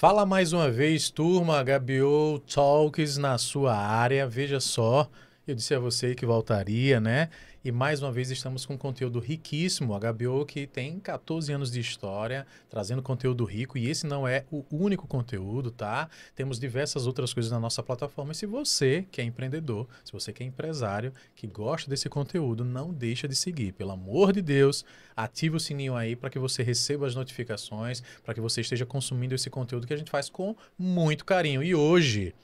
Fala mais uma vez, turma, HBO Talks na sua área. Veja só, eu disse a você que voltaria, né? E mais uma vez estamos com conteúdo riquíssimo. A HBO que tem 14 anos de história, trazendo conteúdo rico. E esse não é o único conteúdo, tá? Temos diversas outras coisas na nossa plataforma. E se você que é empreendedor, se você que é empresário, que gosta desse conteúdo, não deixa de seguir. Pelo amor de Deus, ative o sininho aí para que você receba as notificações, para que você esteja consumindo esse conteúdo que a gente faz com muito carinho. E hoje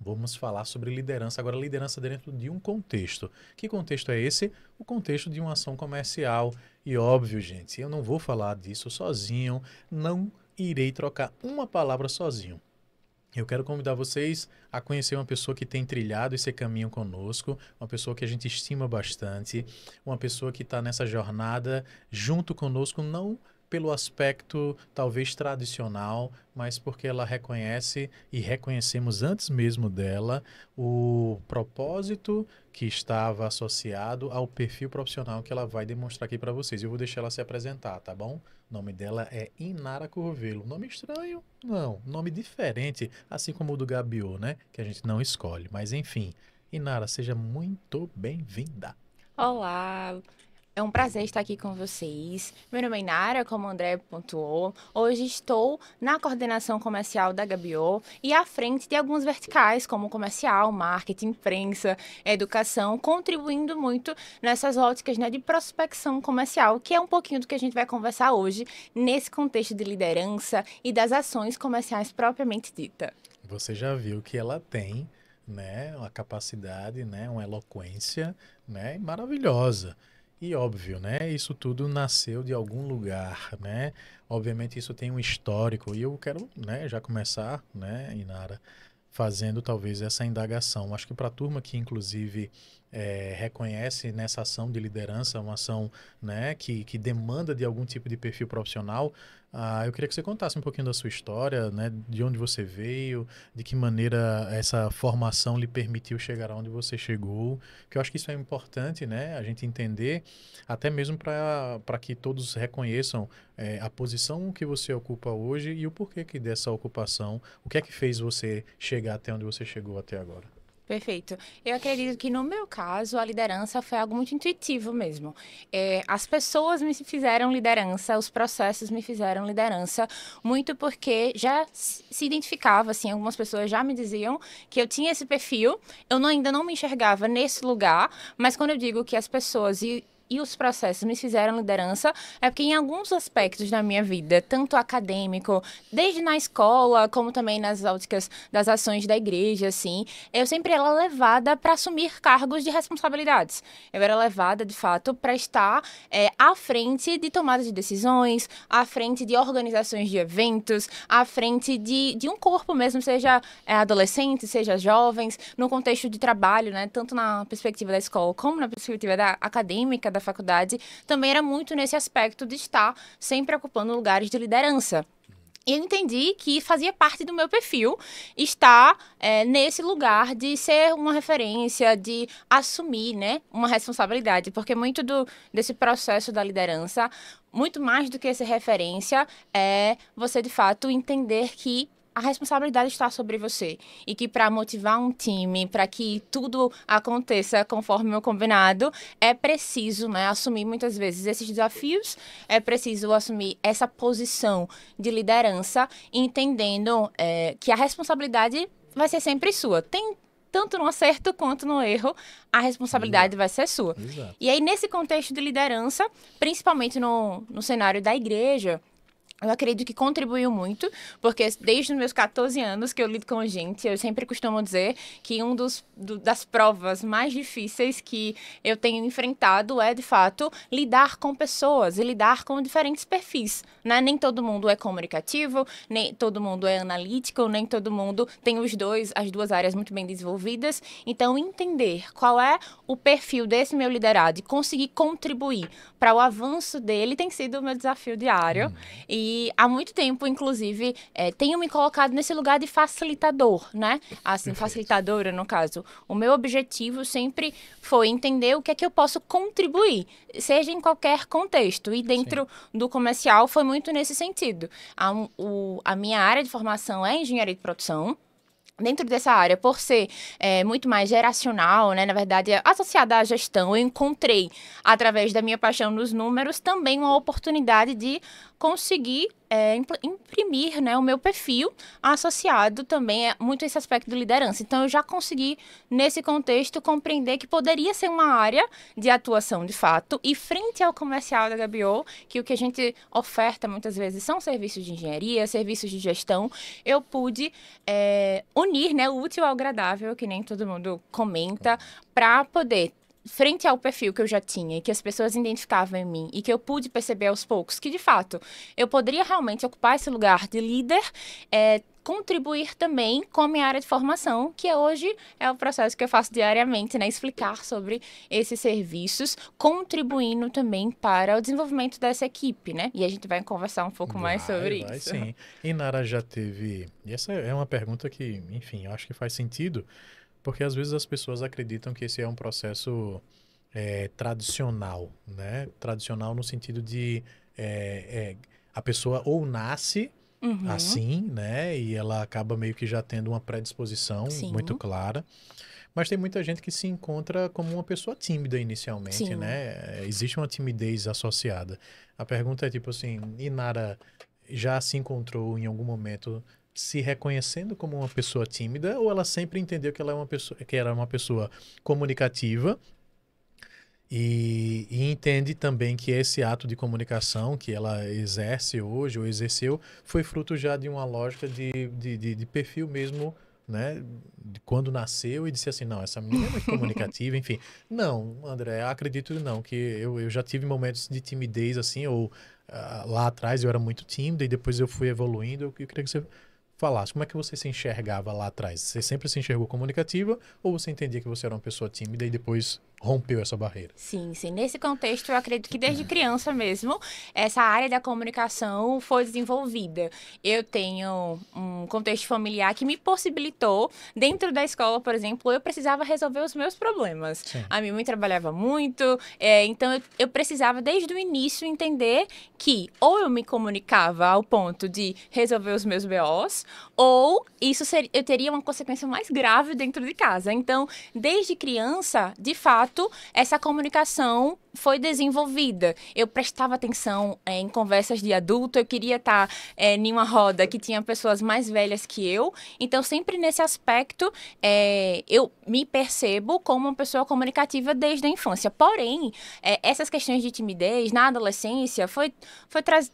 Vamos falar sobre liderança, agora liderança dentro de um contexto. Que contexto é esse? O contexto de uma ação comercial. E óbvio, gente, eu não vou falar disso sozinho, não irei trocar uma palavra sozinho. Eu quero convidar vocês a conhecer uma pessoa que tem trilhado esse caminho conosco, uma pessoa que a gente estima bastante, uma pessoa que está nessa jornada junto conosco, não pelo aspecto talvez tradicional, mas porque ela reconhece e reconhecemos antes mesmo dela o propósito que estava associado ao perfil profissional que ela vai demonstrar aqui para vocês. Eu vou deixar ela se apresentar, tá bom? O nome dela é Inara Corvelo. Nome estranho? Não, nome diferente, assim como o do Gabiô, né? Que a gente não escolhe. Mas enfim, Inara, seja muito bem-vinda. Olá, é um prazer estar aqui com vocês. Meu nome é Inara, como o André pontuou. Hoje estou na coordenação comercial da Gabiô e à frente de algumas verticais, como comercial, marketing, imprensa, educação, contribuindo muito nessas óticas né, de prospecção comercial, que é um pouquinho do que a gente vai conversar hoje, nesse contexto de liderança e das ações comerciais propriamente dita. Você já viu que ela tem né, uma capacidade, né, uma eloquência né, maravilhosa. E óbvio, né? Isso tudo nasceu de algum lugar, né? Obviamente isso tem um histórico e eu quero, né, já começar, né, Inara, fazendo talvez essa indagação. Acho que para a turma que inclusive é, reconhece nessa ação de liderança, uma ação né, que, que demanda de algum tipo de perfil profissional, ah, eu queria que você contasse um pouquinho da sua história, né, de onde você veio, de que maneira essa formação lhe permitiu chegar aonde você chegou, que eu acho que isso é importante, né, a gente entender, até mesmo para que todos reconheçam é, a posição que você ocupa hoje e o porquê que dessa ocupação, o que é que fez você chegar até onde você chegou até agora. Perfeito. Eu acredito que no meu caso a liderança foi algo muito intuitivo mesmo. É, as pessoas me fizeram liderança, os processos me fizeram liderança, muito porque já se identificava, assim, algumas pessoas já me diziam que eu tinha esse perfil, eu não, ainda não me enxergava nesse lugar, mas quando eu digo que as pessoas e e os processos me fizeram liderança é porque em alguns aspectos da minha vida, tanto acadêmico, desde na escola, como também nas óticas das ações da igreja, assim, eu sempre era levada para assumir cargos de responsabilidades. Eu era levada, de fato, para estar é, à frente de tomada de decisões, à frente de organizações de eventos, à frente de, de um corpo mesmo, seja é, adolescente, seja jovens, no contexto de trabalho, né, tanto na perspectiva da escola como na perspectiva da acadêmica, da faculdade, também era muito nesse aspecto de estar sempre ocupando lugares de liderança. E eu entendi que fazia parte do meu perfil estar é, nesse lugar de ser uma referência, de assumir né, uma responsabilidade, porque muito do, desse processo da liderança, muito mais do que ser referência, é você de fato entender que a responsabilidade está sobre você e que para motivar um time, para que tudo aconteça conforme o combinado, é preciso, né, assumir muitas vezes esses desafios, é preciso assumir essa posição de liderança, entendendo é, que a responsabilidade vai ser sempre sua. Tem tanto no acerto quanto no erro, a responsabilidade Exato. vai ser sua. Exato. E aí, nesse contexto de liderança, principalmente no, no cenário da igreja, eu acredito que contribuiu muito, porque desde os meus 14 anos que eu lido com gente, eu sempre costumo dizer que um dos do, das provas mais difíceis que eu tenho enfrentado é, de fato, lidar com pessoas e lidar com diferentes perfis, né? Nem todo mundo é comunicativo, nem todo mundo é analítico, nem todo mundo tem os dois, as duas áreas muito bem desenvolvidas. Então, entender qual é o perfil desse meu liderado e conseguir contribuir para o avanço dele tem sido o meu desafio diário. Hum. E E há muito tempo, inclusive, é, tenho me colocado nesse lugar de facilitador, né? Assim, facilitadora, no caso. O meu objetivo sempre foi entender o que é que eu posso contribuir, seja em qualquer contexto. E dentro Sim. do comercial foi muito nesse sentido. A, o, a minha área de formação é engenharia de produção dentro dessa área, por ser é, muito mais geracional, né, na verdade, associada à gestão, eu encontrei, através da minha paixão nos números, também uma oportunidade de conseguir é, imprimir né, o meu perfil associado também é muito esse aspecto de liderança. Então, eu já consegui, nesse contexto, compreender que poderia ser uma área de atuação de fato. E frente ao comercial da Gabiol, que o que a gente oferta muitas vezes são serviços de engenharia, serviços de gestão, eu pude é, unir né, o útil ao agradável, que nem todo mundo comenta, para poder frente ao perfil que eu já tinha e que as pessoas identificavam em mim e que eu pude perceber aos poucos que, de fato, eu poderia realmente ocupar esse lugar de líder, é, contribuir também com a minha área de formação, que hoje é o processo que eu faço diariamente, né? Explicar sobre esses serviços, contribuindo também para o desenvolvimento dessa equipe, né? E a gente vai conversar um pouco vai, mais sobre vai, isso. Sim. E Nara já teve. E essa é uma pergunta que, enfim, eu acho que faz sentido porque às vezes as pessoas acreditam que esse é um processo é, tradicional, né? Tradicional no sentido de é, é, a pessoa ou nasce uhum. assim, né? E ela acaba meio que já tendo uma predisposição Sim. muito clara. Mas tem muita gente que se encontra como uma pessoa tímida inicialmente, Sim. né? Existe uma timidez associada. A pergunta é tipo assim, Inara já se encontrou em algum momento se reconhecendo como uma pessoa tímida ou ela sempre entendeu que ela é uma pessoa que era uma pessoa comunicativa e, e, entende também que esse ato de comunicação que ela exerce hoje ou exerceu foi fruto já de uma lógica de, de, de, de perfil mesmo né, de quando nasceu e disse assim, não, essa menina é muito comunicativa, enfim. Não, André, acredito não, que eu, eu já tive momentos de timidez assim, ou uh, lá atrás eu era muito tímido e depois eu fui evoluindo, eu, eu queria que você falasse, como é que você se enxergava lá atrás? Você sempre se enxergou comunicativa ou você entendia que você era uma pessoa tímida e depois rompeu essa barreira? Sim, sim. Nesse contexto, eu acredito que desde criança mesmo, essa área da comunicação foi desenvolvida. Eu tenho um contexto familiar que me possibilitou, dentro da escola, por exemplo, eu precisava resolver os meus problemas. Sim. A minha mãe trabalhava muito, é, então eu, eu precisava, desde o início, entender que ou eu me comunicava ao ponto de resolver os meus BOs, ou isso eu teria uma consequência mais grave dentro de casa. Então, desde criança, de fato, essa comunicação foi desenvolvida. Eu prestava atenção é, em conversas de adulto, eu queria estar é, em uma roda que tinha pessoas mais velhas que eu. Então, sempre nesse aspecto, é, eu me percebo como uma pessoa comunicativa desde a infância. Porém, essas questões de timidez na adolescência foi, foi traz...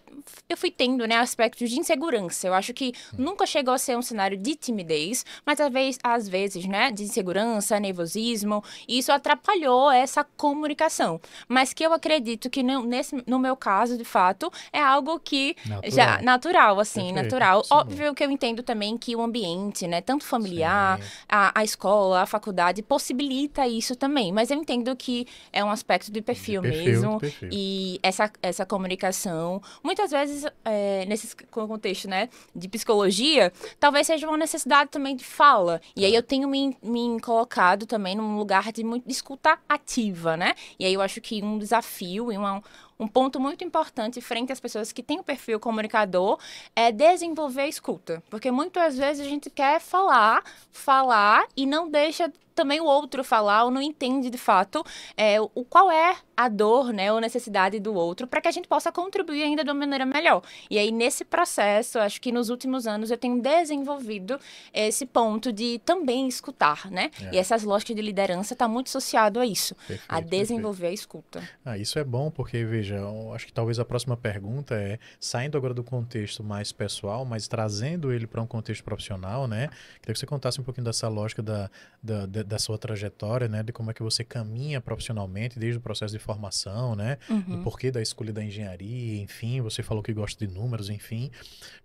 eu fui tendo né, aspectos de insegurança. Eu acho que hum. nunca chegou a ser um cenário de timidez, mas às vezes, às vezes né, de insegurança, nervosismo, e isso atrapalhou essa comunicação mas que eu acredito que no, nesse, no meu caso, de fato, é algo que natural. já natural, assim, Perfeito. natural. Sim. Óbvio que eu entendo também que o ambiente, né, tanto familiar, a, a escola, a faculdade, possibilita isso também, mas eu entendo que é um aspecto de perfil, de perfil mesmo perfil. e essa, essa comunicação, muitas vezes, é, nesse contexto, né, de psicologia, talvez seja uma necessidade também de fala, e aí tá. eu tenho me, me colocado também num lugar de, muito, de escuta ativa, né, e aí eu acho que um desafio e uma, um ponto muito importante frente às pessoas que têm o perfil comunicador é desenvolver a escuta. Porque muitas vezes a gente quer falar, falar e não deixa também o outro falar ou não entende de fato é, o qual é a dor, né, ou necessidade do outro, para que a gente possa contribuir ainda de uma maneira melhor. E aí, nesse processo, acho que nos últimos anos eu tenho desenvolvido esse ponto de também escutar, né? É. E essas lógicas de liderança está muito associado a isso, perfeito, a desenvolver perfeito. a escuta. Ah, isso é bom, porque, veja, acho que talvez a próxima pergunta é, saindo agora do contexto mais pessoal, mas trazendo ele para um contexto profissional, né? Queria que você contasse um pouquinho dessa lógica da, da, da da sua trajetória, né? De como é que você caminha profissionalmente, desde o processo de formação, né? Uhum. Do porquê da escolha da engenharia, enfim. Você falou que gosta de números, enfim.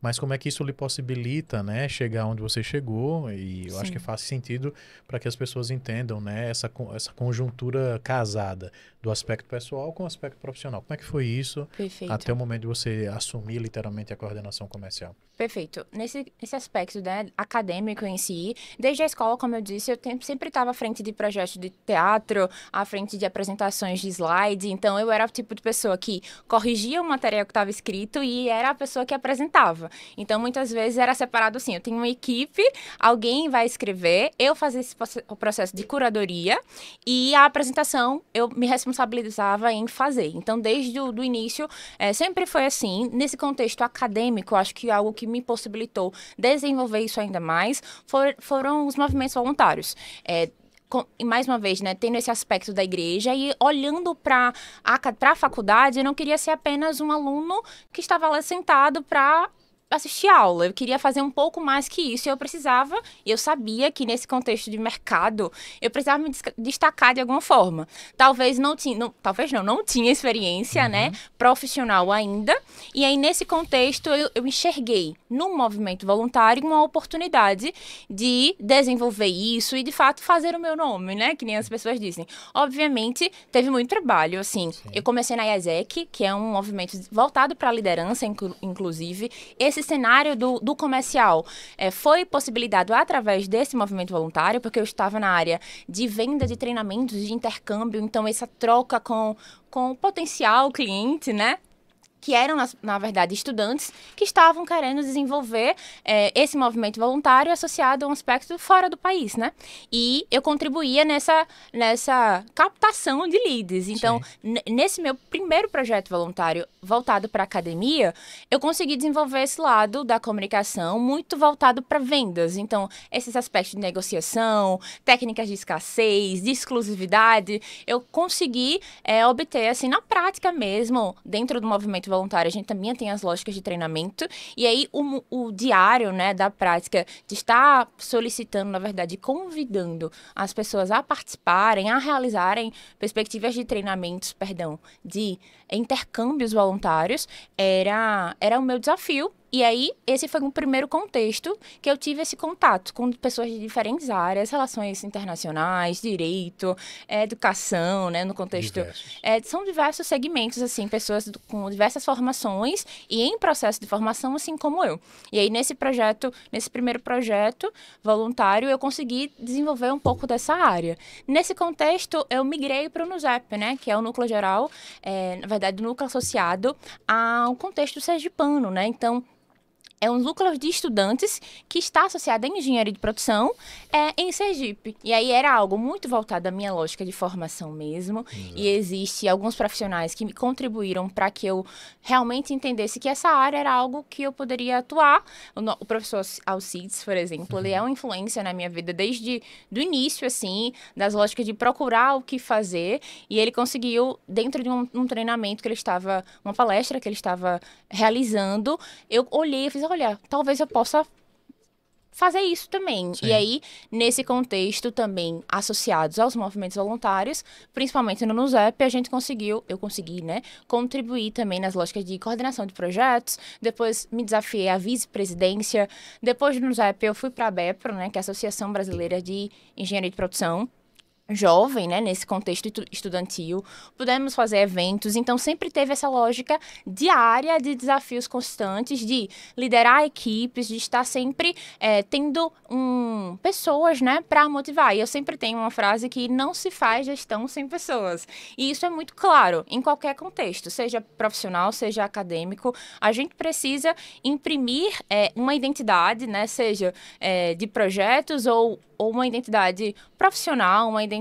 Mas como é que isso lhe possibilita, né? Chegar onde você chegou. E eu Sim. acho que faz sentido para que as pessoas entendam, né? Essa, essa conjuntura casada do aspecto pessoal com o aspecto profissional. Como é que foi isso Perfeito. até o momento de você assumir literalmente a coordenação comercial? Perfeito. Nesse, nesse aspecto né, acadêmico em si, desde a escola, como eu disse, eu sempre estava à frente de projetos de teatro, à frente de apresentações de slide. Então, eu era o tipo de pessoa que corrigia o material que estava escrito e era a pessoa que apresentava. Então, muitas vezes era separado assim: eu tenho uma equipe, alguém vai escrever, eu fazia esse o processo de curadoria e a apresentação eu me responsabilizava em fazer. Então, desde o do início, é, sempre foi assim. Nesse contexto acadêmico, acho que algo que me possibilitou desenvolver isso ainda mais for, foram os movimentos voluntários. É, mais uma vez, né, tendo esse aspecto da igreja e olhando para a, a faculdade, eu não queria ser apenas um aluno que estava lá sentado para assistir aula, eu queria fazer um pouco mais que isso. E eu precisava, e eu sabia que nesse contexto de mercado, eu precisava me destacar de alguma forma. Talvez não tinha, não, talvez não, não tinha experiência, uhum. né, profissional ainda. E aí, nesse contexto, eu, eu enxerguei no movimento voluntário uma oportunidade de desenvolver isso e, de fato, fazer o meu nome, né, que nem as pessoas dizem. Obviamente, teve muito trabalho, assim. Sim. Eu comecei na IASEC, que é um movimento voltado para a liderança, inclu inclusive. Esse cenário do, do comercial é, foi possibilitado através desse movimento voluntário, porque eu estava na área de venda de treinamentos, de intercâmbio, então essa troca com, com o potencial cliente, né? que eram, na, verdade, estudantes que estavam querendo desenvolver é, esse movimento voluntário associado a um aspecto fora do país, né? E eu contribuía nessa, nessa captação de leads. Então, nesse meu primeiro projeto voluntário voltado para academia, eu consegui desenvolver esse lado da comunicação muito voltado para vendas. Então, esses aspectos de negociação, técnicas de escassez, de exclusividade, eu consegui é, obter, assim, na prática mesmo, dentro do movimento voluntário, a gente também tem as lógicas de treinamento. E aí, o, o diário, né, da prática, de estar solicitando, na verdade, convidando as pessoas a participarem, a realizarem perspectivas de treinamentos, perdão, de intercâmbios voluntários, era, era o meu desafio e aí, esse foi um primeiro contexto que eu tive esse contato com pessoas de diferentes áreas, relações internacionais, direito, educação, né, no contexto... É, são diversos segmentos, assim, pessoas com diversas formações e em processo de formação, assim como eu. E aí, nesse projeto, nesse primeiro projeto voluntário, eu consegui desenvolver um pouco dessa área. Nesse contexto, eu migrei para o NUSEP, né, que é o núcleo geral, é, na verdade, o núcleo associado ao contexto sergipano, né, então é um núcleo de estudantes que está associado à engenharia de produção é, em Sergipe. E aí era algo muito voltado à minha lógica de formação mesmo. Exato. E existe alguns profissionais que me contribuíram para que eu realmente entendesse que essa área era algo que eu poderia atuar. O, o professor Alcides, por exemplo, uhum. ele é uma influência na minha vida desde do início, assim, das lógicas de procurar o que fazer. E ele conseguiu, dentro de um, um treinamento que ele estava, uma palestra que ele estava realizando, eu olhei e fiz, olha, talvez eu possa fazer isso também. Sim. E aí, nesse contexto também, associados aos movimentos voluntários, principalmente no NUSEP, a gente conseguiu, eu consegui, né, contribuir também nas lógicas de coordenação de projetos, depois me desafiei à vice-presidência, depois do NUSEP eu fui para a BEPRO, né, que é a Associação Brasileira de Engenharia de Produção, jovem, né, nesse contexto estudantil, pudemos fazer eventos, então sempre teve essa lógica diária de desafios constantes, de liderar equipes, de estar sempre é, tendo um, pessoas, né, para motivar. E eu sempre tenho uma frase que não se faz gestão sem pessoas. E isso é muito claro em qualquer contexto, seja profissional, seja acadêmico, a gente precisa imprimir é, uma identidade, né, seja é, de projetos ou ou uma identidade profissional, uma identidade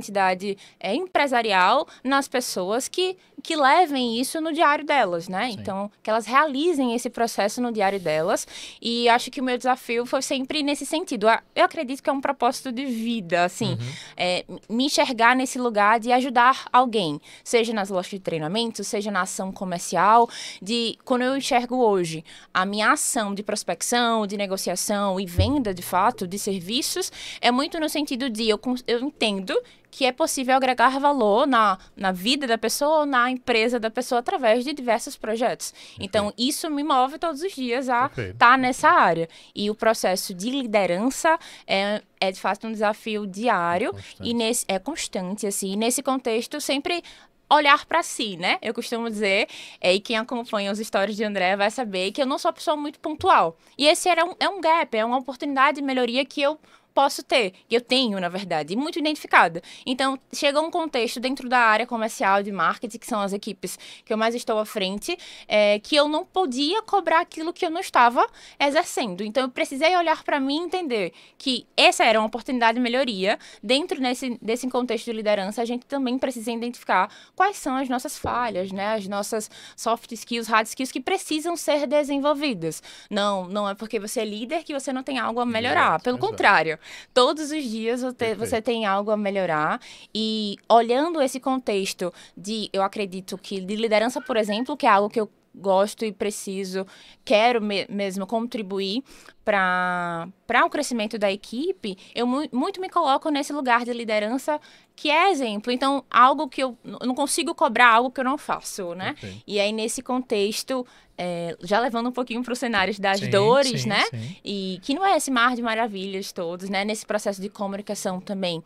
é, empresarial nas pessoas que que levem isso no diário delas, né? Sim. Então, que elas realizem esse processo no diário delas. E acho que o meu desafio foi sempre nesse sentido. Eu acredito que é um propósito de vida, assim, uhum. é, me enxergar nesse lugar de ajudar alguém, seja nas lojas de treinamento, seja na ação comercial, de quando eu enxergo hoje a minha ação de prospecção, de negociação e venda, de fato, de serviços, é muito no sentido de eu, eu entendo que é possível agregar valor na, na vida da pessoa ou na empresa da pessoa através de diversos projetos. Então, isso me move todos os dias a estar tá nessa área. E o processo de liderança é, é de fato um desafio diário é e nesse, é constante, assim. E nesse contexto, sempre olhar para si, né? Eu costumo dizer, é, e quem acompanha os stories de André vai saber que eu não sou uma pessoa muito pontual. E esse era um, é um gap, é uma oportunidade de melhoria que eu posso ter, que eu tenho, na verdade, muito identificada. Então, chega um contexto dentro da área comercial de marketing, que são as equipes que eu mais estou à frente, é, que eu não podia cobrar aquilo que eu não estava exercendo. Então, eu precisei olhar para mim e entender que essa era uma oportunidade de melhoria. Dentro desse, desse contexto de liderança, a gente também precisa identificar quais são as nossas falhas, né? As nossas soft skills, hard skills que precisam ser desenvolvidas. Não, não é porque você é líder que você não tem algo a melhorar. Exato, Pelo exato. contrário, Todos os dias você, você tem algo a melhorar. E olhando esse contexto de, eu acredito que de liderança, por exemplo, que é algo que eu gosto e preciso, quero me mesmo contribuir para o crescimento da equipe, eu mu muito me coloco nesse lugar de liderança que é exemplo. Então, algo que eu, não consigo cobrar algo que eu não faço, né? Okay. E aí, nesse contexto, é, já levando um pouquinho para os cenários das sim, dores, sim, né? Sim. E que não é esse mar de maravilhas todos, né? Nesse processo de comunicação também.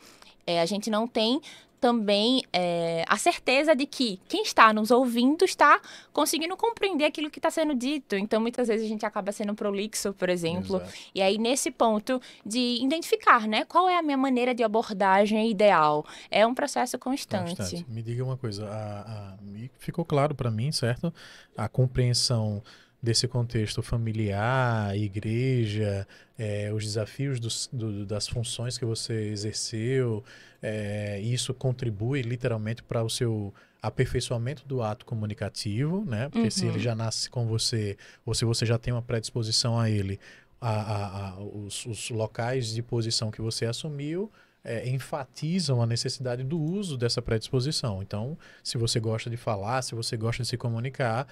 É, a gente não tem também é, a certeza de que quem está nos ouvindo está conseguindo compreender aquilo que está sendo dito. Então, muitas vezes a gente acaba sendo prolixo, por exemplo. Exato. E aí, nesse ponto de identificar, né? Qual é a minha maneira de abordagem ideal? É um processo constante. constante. Me diga uma coisa. A, a, ficou claro para mim, certo? A compreensão desse contexto familiar, igreja, é, os desafios dos, do, das funções que você exerceu, é, isso contribui literalmente para o seu aperfeiçoamento do ato comunicativo, né? Porque uhum. se ele uhum. já nasce com você, ou se você já tem uma predisposição a ele, a, a, a os, os, locais de posição que você assumiu é, enfatizam a necessidade do uso dessa predisposição. Então, se você gosta de falar, se você gosta de se comunicar,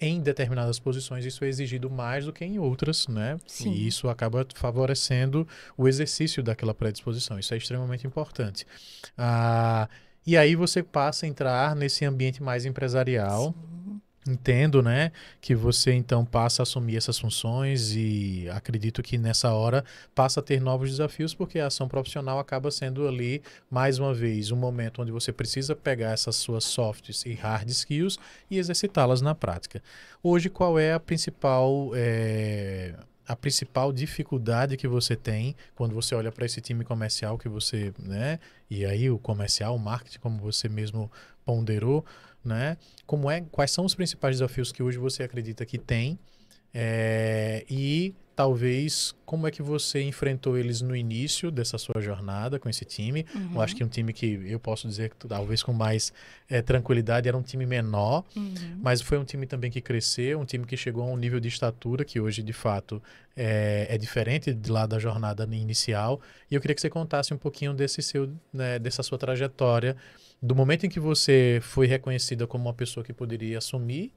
em determinadas posições isso é exigido mais do que em outras, né? Sim. E isso acaba favorecendo o exercício daquela predisposição. Isso é extremamente importante. Ah, e aí você passa a entrar nesse ambiente mais empresarial. Sim Entendo, né, que você então passa a assumir essas funções e acredito que nessa hora passa a ter novos desafios porque a ação profissional acaba sendo ali mais uma vez um momento onde você precisa pegar essas suas softs e hard skills e exercitá-las na prática. Hoje qual é a principal é, a principal dificuldade que você tem quando você olha para esse time comercial que você, né, e aí o comercial, o marketing como você mesmo ponderou né? Como é, quais são os principais desafios que hoje você acredita que tem é, e talvez como é que você enfrentou eles no início dessa sua jornada com esse time? Uhum. Eu acho que um time que eu posso dizer que talvez com mais é, tranquilidade era um time menor, uhum. mas foi um time também que cresceu, um time que chegou a um nível de estatura que hoje de fato é, é diferente de lá da jornada inicial. E eu queria que você contasse um pouquinho desse seu, né, dessa sua trajetória do momento em que você foi reconhecida como uma pessoa que poderia assumir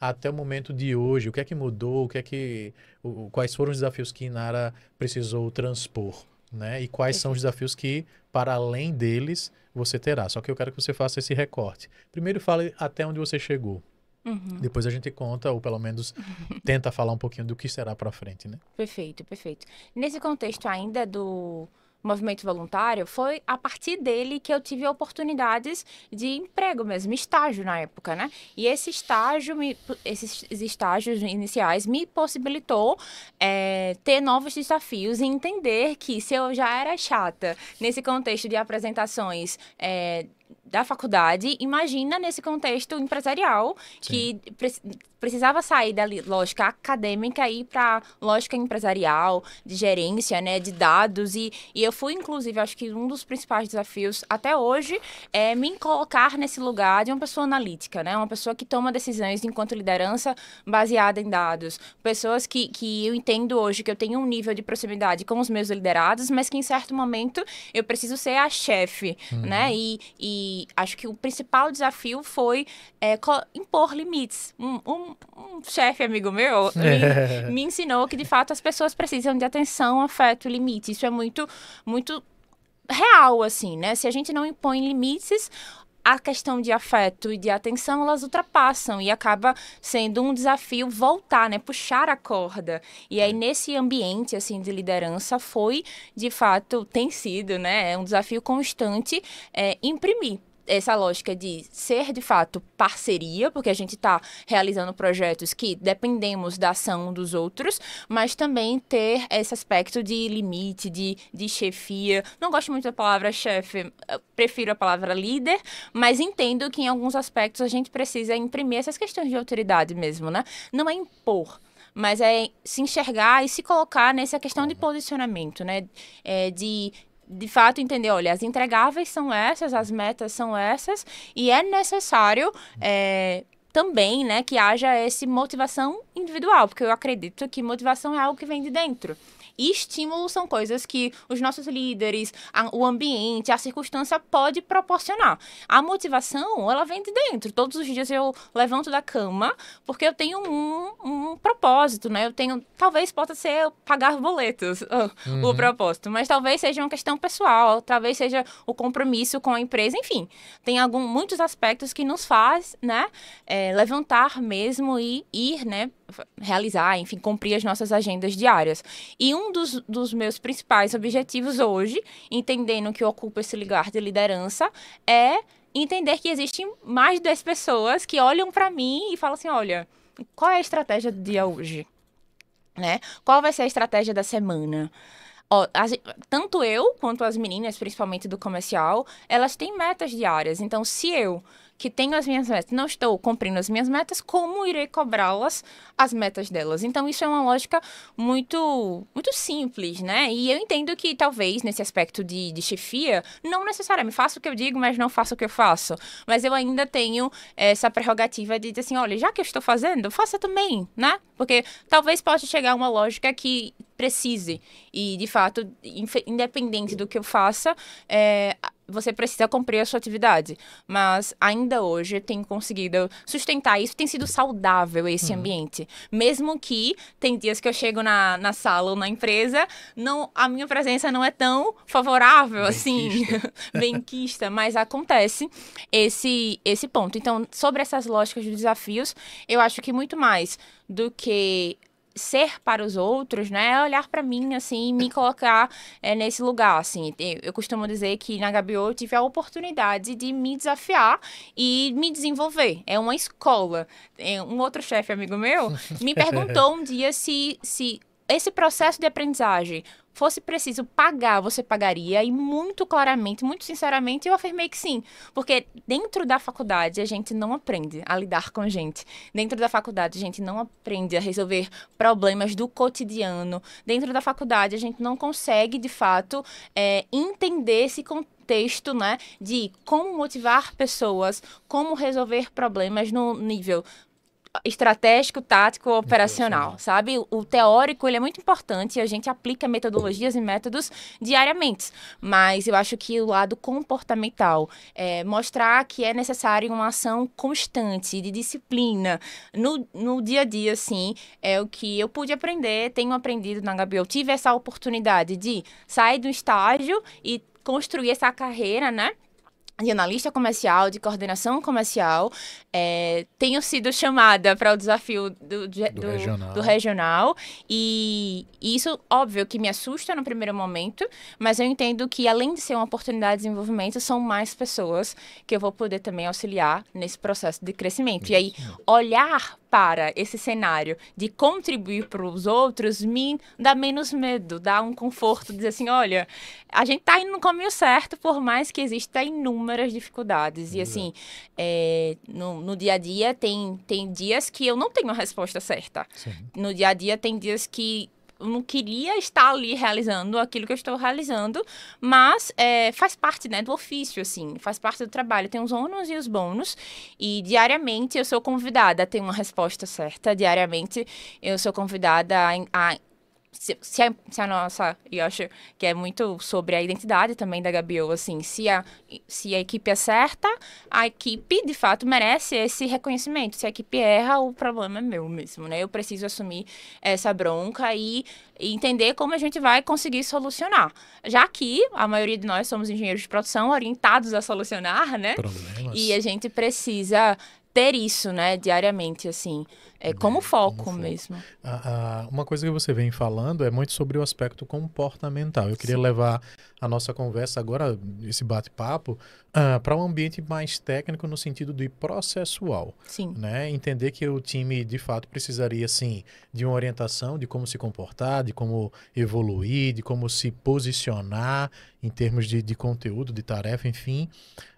até o momento de hoje, o que é que mudou, o que é que, o, quais foram os desafios que Inara precisou transpor, né? E quais são os desafios que, para além deles, você terá. Só que eu quero que você faça esse recorte. Primeiro fale até onde você chegou. Uhum. Depois a gente conta, ou pelo menos tenta falar um pouquinho do que será para frente, né? Perfeito, perfeito. Nesse contexto ainda do movimento voluntário, foi a partir dele que eu tive oportunidades de emprego mesmo, estágio na época, né? E esse estágio, me, esses estágios iniciais me possibilitou é, ter novos desafios e entender que se eu já era chata nesse contexto de apresentações é, da faculdade, imagina nesse contexto empresarial Sim. que precisava sair da lógica acadêmica e ir para lógica empresarial, de gerência, né, de dados e, e eu fui inclusive acho que um dos principais desafios até hoje é me colocar nesse lugar de uma pessoa analítica, né, uma pessoa que toma decisões enquanto liderança baseada em dados, pessoas que, que eu entendo hoje que eu tenho um nível de proximidade com os meus liderados, mas que em certo momento eu preciso ser a chefe, uhum. né, e, e acho que o principal desafio foi é, impor limites, um, um um, chefe amigo meu me, me, ensinou que de fato as pessoas precisam de atenção, afeto, limite. Isso é muito, muito real, assim, né? Se a gente não impõe limites, a questão de afeto e de atenção, elas ultrapassam e acaba sendo um desafio voltar, né, puxar a corda. E aí nesse ambiente assim de liderança foi, de fato, tem sido, né, é um desafio constante é, imprimir essa lógica de ser de fato parceria, porque a gente está realizando projetos que dependemos da ação dos outros, mas também ter esse aspecto de limite, de, de chefia. Não gosto muito da palavra chefe, prefiro a palavra líder, mas entendo que em alguns aspectos a gente precisa imprimir essas questões de autoridade mesmo, né? Não é impor mas é se enxergar e se colocar nessa questão de posicionamento, né? É, de de fato entender, olha, as entregáveis são essas, as metas são essas, e é necessário é, também, né, que haja essa motivação individual, porque eu acredito que motivação é algo que vem de dentro. E estímulos são coisas que os nossos líderes, a, o ambiente, a circunstância pode proporcionar. A motivação, ela vem de dentro. Todos os dias eu levanto da cama porque eu tenho um, um propósito, né? Eu tenho, talvez possa ser pagar boletos uhum. o propósito, mas talvez seja uma questão pessoal, talvez seja o compromisso com a empresa, enfim. Tem algum, muitos aspectos que nos faz, né, é, levantar mesmo e ir, né, realizar, enfim, cumprir as nossas agendas diárias. E um dos, dos meus principais objetivos hoje, entendendo que eu ocupo esse lugar de liderança, é entender que existem mais de 10 pessoas que olham para mim e falam assim: olha, qual é a estratégia do dia hoje? Né? Qual vai ser a estratégia da semana? Ó, as, tanto eu quanto as meninas, principalmente do comercial, elas têm metas diárias. Então, se eu que tenho as minhas metas, não estou cumprindo as minhas metas, como irei cobrá-las as metas delas? Então, isso é uma lógica muito, muito simples, né? E eu entendo que talvez nesse aspecto de, de chefia, não necessariamente faço o que eu digo, mas não faço o que eu faço. Mas eu ainda tenho essa prerrogativa de dizer assim: olha, já que eu estou fazendo, faça também, né? Porque talvez possa chegar uma lógica que precise. E, de fato, independente do que eu faça, é, você precisa cumprir a sua atividade. Mas ainda hoje tenho conseguido sustentar isso, tem sido saudável esse uhum. ambiente. Mesmo que tem dias que eu chego na, na sala ou na empresa, não, a minha presença não é tão favorável assim, benquista, mas acontece esse, esse ponto. Então, sobre essas lógicas de desafios, eu acho que muito mais do que ser para os outros, né, é olhar para mim, assim, e me colocar é, nesse lugar, assim. Eu costumo dizer que na HBO eu tive a oportunidade de me desafiar e me desenvolver. É uma escola. É, um outro chefe amigo meu me perguntou um dia se, se esse processo de aprendizagem fosse preciso pagar, você pagaria? E muito claramente, muito sinceramente, eu afirmei que sim. Porque dentro da faculdade a gente não aprende a lidar com gente. Dentro da faculdade a gente não aprende a resolver problemas do cotidiano. Dentro da faculdade a gente não consegue, de fato, é, entender esse contexto, né, de como motivar pessoas, como resolver problemas no nível estratégico, tático, operacional, sabe? O teórico ele é muito importante, a gente aplica metodologias e métodos diariamente, mas eu acho que o lado comportamental, é, mostrar que é necessário uma ação constante, de disciplina, no, no dia a dia, sim, é o que eu pude aprender, tenho aprendido na Gabi, eu tive essa oportunidade de sair do estágio e construir essa carreira, né? De analista comercial, de coordenação comercial. É, tenho sido chamada para o desafio do, do, do, regional. do, regional. E isso, óbvio, que me assusta no primeiro momento, mas eu entendo que, além de ser uma oportunidade de desenvolvimento, são mais pessoas que eu vou poder também auxiliar nesse processo de crescimento. Isso. E aí, olhar para esse cenário de contribuir para os outros, me dá menos medo, dá um conforto, dizer assim, olha, a gente está indo no caminho certo, por mais que existam inúmeras dificuldades. E assim, é, no, no, dia a dia tem, tem dias que eu não tenho a resposta certa. Sim. No dia a dia tem dias que não queria estar ali realizando aquilo que eu estou realizando, mas é, faz parte né, do ofício, assim, faz parte do trabalho. Tem os ônus e os bônus, e diariamente eu sou convidada a ter uma resposta certa, diariamente eu sou convidada a, a se, se, a, se, a, nossa, eu acho que é muito sobre a identidade também da Gabriel, assim, se a, se a equipe acerta, a equipe, de fato, merece esse reconhecimento. Se a equipe erra, o problema é meu mesmo, né? Eu preciso assumir essa bronca e, e entender como a gente vai conseguir solucionar. Já que a maioria de nós somos engenheiros de produção orientados a solucionar, né? Problemas. E a gente precisa ter isso, né, diariamente, assim, é como foco como mesmo. A, a, uma coisa que você vem falando é muito sobre o aspecto comportamental. Eu queria Sim. levar a nossa conversa agora, esse bate-papo, ah, para um ambiente mais técnico no sentido de processual. Sim. Né? Entender que o time, de fato, precisaria, sim, de uma orientação de como se comportar, de como evoluir, de como se posicionar em termos de, de conteúdo, de tarefa, enfim.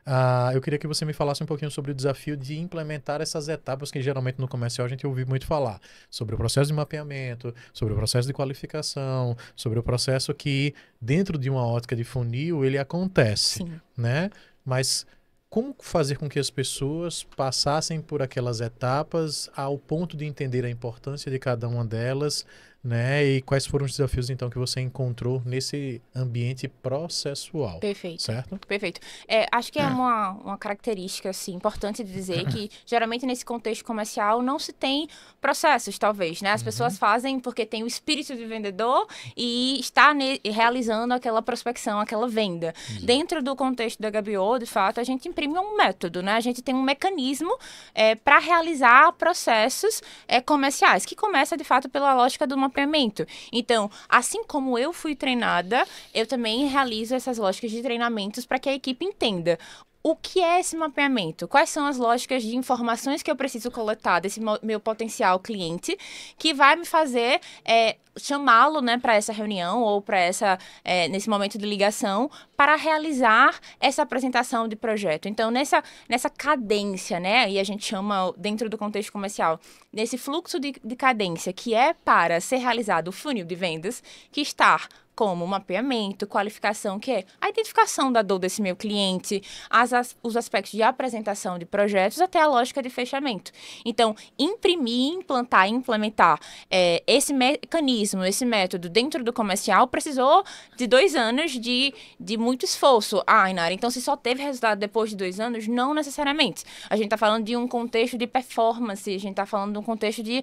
Uh, eu queria que você me falasse um pouquinho sobre o desafio de implementar essas etapas que geralmente no comercial a gente ouve muito falar. Sobre o processo de mapeamento, sobre o processo de qualificação, sobre o processo que, dentro de uma ótica de funil, ele acontece. Sim. Né? Mas como fazer com que as pessoas passassem por aquelas etapas ao ponto de entender a importância de cada uma delas né? E quais foram os desafios então que você encontrou nesse ambiente processual? Perfeito. Certo? Perfeito. É, acho que é, é uma, uma característica assim, importante de dizer que geralmente nesse contexto comercial não se tem processos, talvez, né? As uhum. pessoas fazem porque tem o espírito de vendedor e está realizando aquela prospecção, aquela venda. Uhum. Dentro do contexto da HBO, de fato, a gente imprime um método, né? A gente tem um mecanismo é, para realizar processos é, comerciais, que começa de fato pela lógica de uma mapeamento. Então, assim como eu fui treinada, eu também realizo essas lógicas de treinamentos para que a equipe entenda o que é esse mapeamento? Quais são as lógicas de informações que eu preciso coletar desse meu potencial cliente que vai me fazer é, chamá-lo né, para essa reunião ou para essa é, nesse momento de ligação para realizar essa apresentação de projeto. Então, nessa, nessa cadência, né? E a gente chama dentro do contexto comercial, nesse fluxo de, de cadência que é para ser realizado o funil de vendas, que está como mapeamento, qualificação, que é a identificação da dor desse meu cliente, as, as, os aspectos de apresentação de projetos, até a lógica de fechamento. Então, imprimir, implantar implementar é, esse mecanismo, esse método dentro do comercial precisou de dois anos de, de muito esforço. Ah, Inara, então se só teve resultado depois de dois anos? Não necessariamente. A gente está falando de um contexto de performance, a gente está falando de um contexto de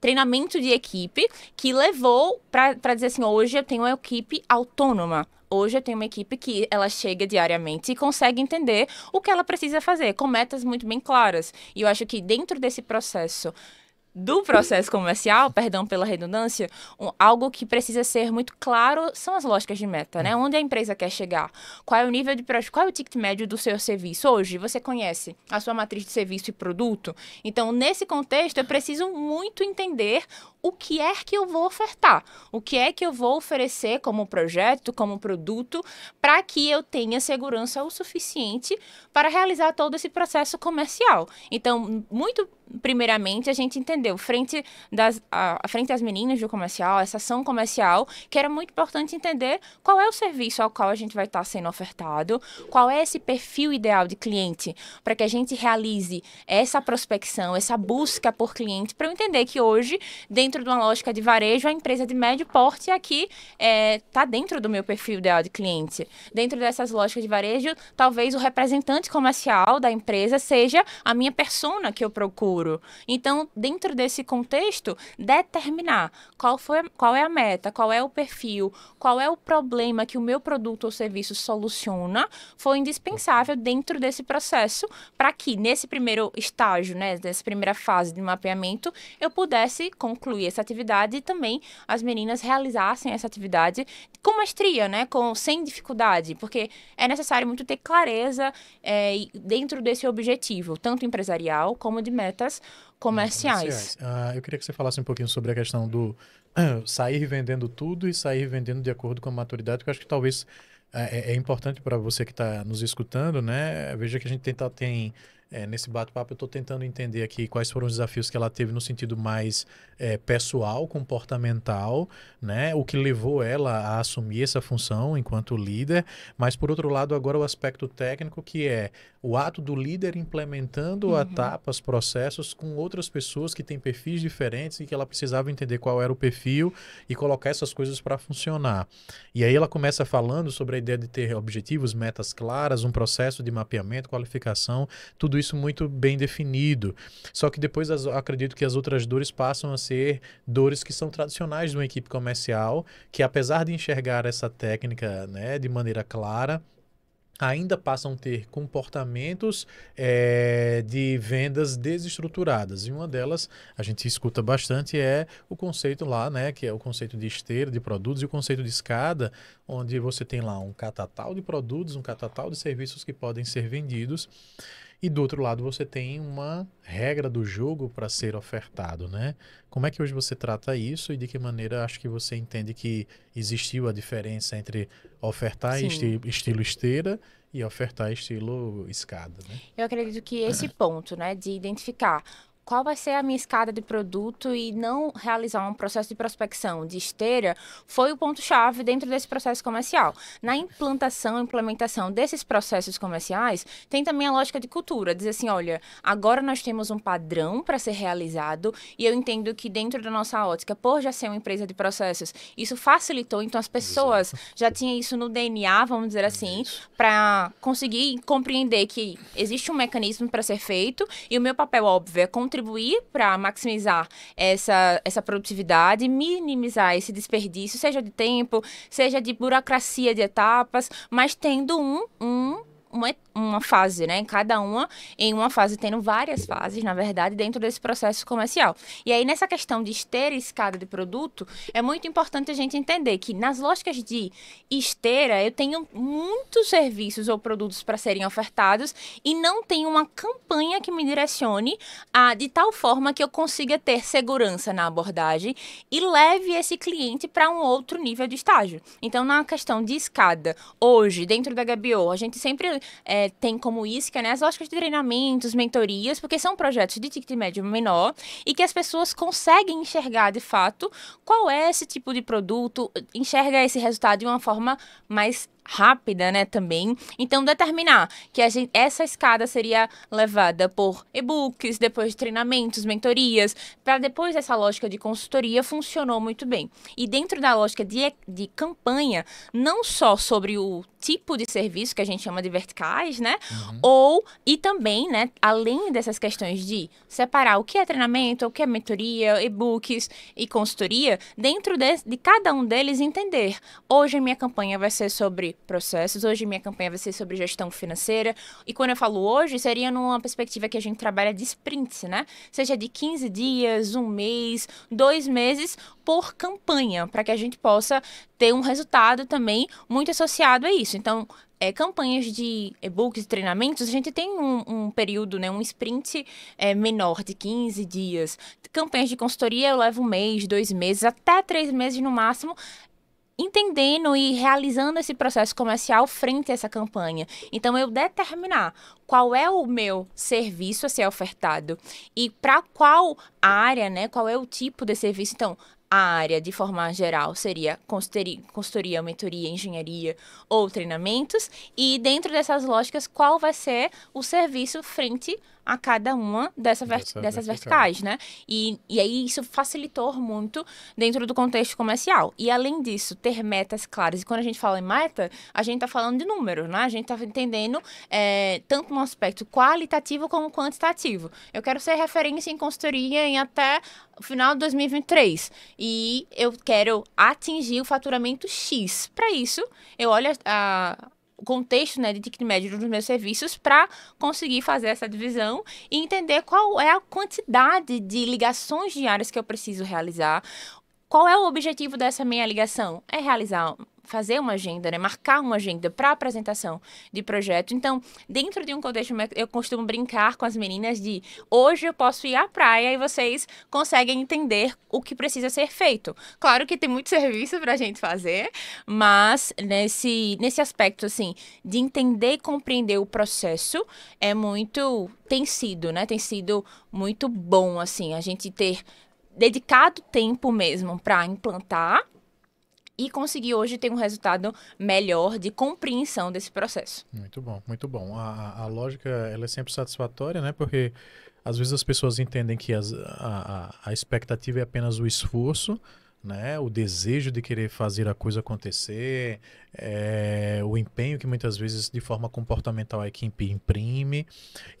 treinamento de equipe que levou para dizer assim, hoje eu tenho uma equipe autônoma. Hoje eu tenho uma equipe que ela chega diariamente e consegue entender o que ela precisa fazer, com metas muito bem claras. E eu acho que dentro desse processo do processo comercial, perdão pela redundância, um, algo que precisa ser muito claro são as lógicas de meta, né? Onde a empresa quer chegar? Qual é o nível de qual é o ticket médio do seu serviço? Hoje você conhece a sua matriz de serviço e produto. Então, nesse contexto, eu preciso muito entender o que é que eu vou ofertar, o que é que eu vou oferecer como projeto, como produto, para que eu tenha segurança o suficiente para realizar todo esse processo comercial. Então, muito primeiramente, a gente entendeu, frente, das, a, frente às meninas do comercial, essa ação comercial, que era muito importante entender qual é o serviço ao qual a gente vai estar sendo ofertado, qual é esse perfil ideal de cliente, para que a gente realize essa prospecção, essa busca por cliente, para eu entender que hoje, dentro de uma lógica de varejo, a empresa de médio porte aqui está é, tá dentro do meu perfil ideal de cliente. Dentro dessas lógicas de varejo, talvez o representante comercial da empresa seja a minha persona que eu procuro. Então, dentro desse contexto, determinar qual, foi, qual é a meta, qual é o perfil, qual é o problema que o meu produto ou serviço soluciona, foi indispensável dentro desse processo para que, nesse primeiro estágio, né, nessa primeira fase de mapeamento, eu pudesse concluir essa atividade e também as meninas realizassem essa atividade com mestria, né? Com, sem dificuldade, porque é necessário muito ter clareza é, dentro desse objetivo, tanto empresarial como de metas comerciais. Ah, eu queria que você falasse um pouquinho sobre a questão do sair vendendo tudo e sair vendendo de acordo com a maturidade, que eu acho que talvez é, é, é importante para você que está nos escutando, né? Veja que a gente tenta, tem é, nesse bate-papo, eu estou tentando entender aqui quais foram os desafios que ela teve no sentido mais é, pessoal, comportamental, né? O que levou ela a assumir essa função enquanto líder, mas por outro lado, agora o aspecto técnico, que é o ato do líder implementando uhum. etapas, processos com outras pessoas que têm perfis diferentes e que ela precisava entender qual era o perfil e colocar essas coisas para funcionar. E aí ela começa falando sobre a ideia de ter objetivos, metas claras, um processo de mapeamento, qualificação, tudo isso muito bem definido. Só que depois as, acredito que as outras dores passam a ser dores que são tradicionais de uma equipe comercial, que apesar de enxergar essa técnica né, de maneira clara, ainda passam a ter comportamentos é, de vendas desestruturadas. E uma delas, a gente escuta bastante, é o conceito lá, né, que é o conceito de esteira de produtos e o conceito de escada, onde você tem lá um catatal de produtos, um catatal de serviços que podem ser vendidos e do outro lado você tem uma regra do jogo para ser ofertado, né? Como é que hoje você trata isso e de que maneira acho que você entende que existiu a diferença entre ofertar esti estilo esteira e ofertar estilo escada, né? Eu acredito que esse ponto, né, de identificar qual vai ser a minha escada de produto e não realizar um processo de prospecção de esteira foi o ponto-chave dentro desse processo comercial. Na implantação e implementação desses processos comerciais, tem também a lógica de cultura, dizer assim, olha, agora nós temos um padrão para ser realizado e eu entendo que dentro da nossa ótica, por já ser uma empresa de processos, isso facilitou, então as pessoas Exato. já tinham isso no DNA, vamos dizer assim, para conseguir compreender que existe um mecanismo para ser feito e o meu papel, óbvio, é contribuir para maximizar essa, essa produtividade, minimizar esse desperdício, seja de tempo, seja de burocracia de etapas, mas tendo um, um uma, uma fase, né? Cada uma em uma fase, tendo várias fases, na verdade, dentro desse processo comercial. E aí, nessa questão de e escada de produto, é muito importante a gente entender que nas lógicas de esteira, eu tenho muitos serviços ou produtos para serem ofertados e não tenho uma campanha que me direcione a, de tal forma que eu consiga ter segurança na abordagem e leve esse cliente para um outro nível de estágio. Então, na questão de escada, hoje, dentro da GBO, a gente sempre é, tem como isca né, as lógicas de treinamentos, mentorias, porque são projetos de ticket médio menor e que as pessoas conseguem enxergar de fato qual é esse tipo de produto, enxerga esse resultado de uma forma mais rápida, né, também. Então, determinar que gente, essa escada seria levada por e-books, depois de treinamentos, mentorias, para depois essa lógica de consultoria funcionou muito bem. E dentro da lógica de, de campanha, não só sobre o tipo de serviço que a gente chama de verticais, né? Uhum. Ou e também, né, além dessas questões de separar o que é treinamento, o que é mentoria, e-books e consultoria, dentro de, de cada um deles entender. Hoje a minha campanha vai ser sobre processos, hoje minha campanha vai ser sobre gestão financeira. E quando eu falo hoje, seria numa perspectiva que a gente trabalha de sprints, né? Seja de 15 dias, um mês, dois meses por campanha, para que a gente possa ter um resultado também muito associado a isso. Então, é, campanhas de e-books treinamentos, a gente tem um, um período, né, um sprint é, menor de 15 dias. Campanhas de consultoria eu levo um mês, dois meses, até três meses no máximo, entendendo e realizando esse processo comercial frente a essa campanha. Então, eu determinar qual é o meu serviço a ser ofertado e para qual área, né, qual é o tipo de serviço. Então, a área, de forma geral, seria consultoria, consultoria, mentoria, engenharia ou treinamentos. E dentro dessas lógicas, qual vai ser o serviço frente a cada uma dessa ver Dessa dessas verticais, né? E, e aí isso facilitou muito dentro do contexto comercial. E além disso, ter metas claras. E quando a gente fala em meta, a gente está falando de números, né? A gente está entendendo é, tanto no aspecto qualitativo como quantitativo. Eu quero ser referência em consultoria em até o final de 2023. E eu quero atingir o faturamento X. Para isso, eu olho a, contexto né, de ticket médio dos meus serviços para conseguir fazer essa divisão e entender qual é a quantidade de ligações diárias que eu preciso realizar, qual é o objetivo dessa minha ligação? É realizar fazer uma agenda, né? marcar uma agenda para apresentação de projeto. Então, dentro de um contexto, eu costumo brincar com as meninas de hoje eu posso ir à praia e vocês conseguem entender o que precisa ser feito. Claro que tem muito serviço para a gente fazer, mas nesse, nesse aspecto, assim, de entender e compreender o processo, é muito. tem sido, né? Tem sido muito bom, assim, a gente ter dedicado tempo mesmo para implantar e conseguir hoje ter um resultado melhor de compreensão desse processo. Muito bom, muito bom. A, a lógica ela é sempre satisfatória, né? Porque às vezes as pessoas entendem que as, a, a, expectativa é apenas o esforço, né? O desejo de querer fazer a coisa acontecer, é, o empenho que muitas vezes de forma comportamental a equipe imprime.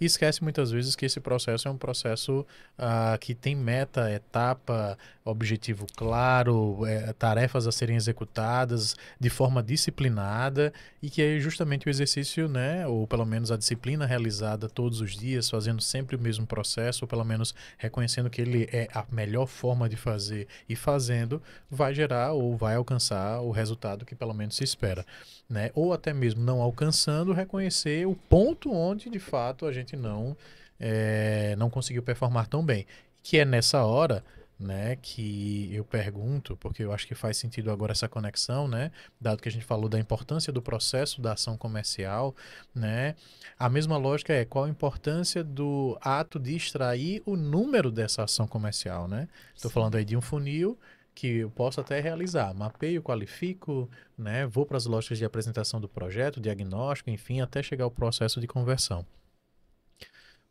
E esquece muitas vezes que esse processo é um processo ah, que tem meta, etapa, objetivo claro, é, tarefas a serem executadas de forma disciplinada e que é justamente o exercício, né, ou pelo menos a disciplina realizada todos os dias, fazendo sempre o mesmo processo, ou pelo menos reconhecendo que ele é a melhor forma de fazer e fazendo, vai gerar ou vai alcançar o resultado que pelo menos se espera espera, né? Ou até mesmo não alcançando, reconhecer o ponto onde de fato a gente não é, não conseguiu performar tão bem, que é nessa hora né, que eu pergunto, porque eu acho que faz sentido agora essa conexão, né, dado que a gente falou da importância do processo da ação comercial, né, a mesma lógica é qual a importância do ato de extrair o número dessa ação comercial, né? Estou falando aí de um funil que eu posso até realizar. Mapeio, qualifico, né? vou para as lógicas de apresentação do projeto, diagnóstico, enfim, até chegar ao processo de conversão.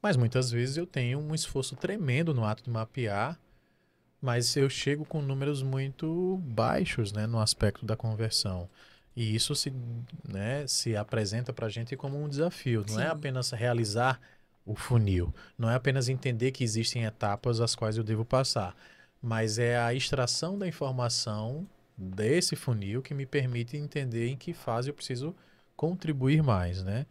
Mas muitas vezes eu tenho um esforço tremendo no ato de mapear, mas eu chego com números muito baixos né, no aspecto da conversão. E isso se, né, se apresenta para a gente como um desafio. Não é Sim. é apenas realizar o funil, não é apenas entender que existem etapas as quais eu devo passar mas é a extração da informação desse funil que me permite entender em que fase eu preciso contribuir mais, né?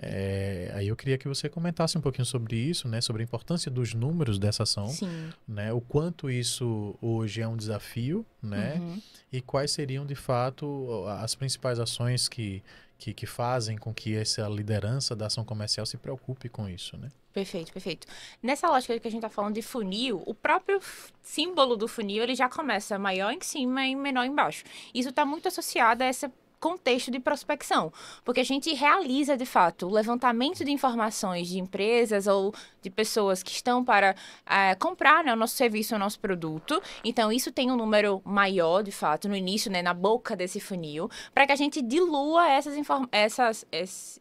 É, aí eu queria que você comentasse um pouquinho sobre isso, né? Sobre a importância dos números dessa ação, Sim. né? O quanto isso hoje é um desafio, né? Uhum. E quais seriam de fato as principais ações que, que, que fazem com que essa liderança da ação comercial se preocupe com isso, né? Perfeito, perfeito. Nessa lógica que a gente está falando de funil, o próprio símbolo do funil ele já começa maior em cima e menor embaixo. Isso está muito associado a essa contexto de prospecção, porque a gente realiza de fato o levantamento de informações de empresas ou de pessoas que estão para é, comprar né, o nosso serviço, o nosso produto. Então, isso tem um número maior, de fato, no início, né, na boca desse funil, para que a gente dilua essas, essas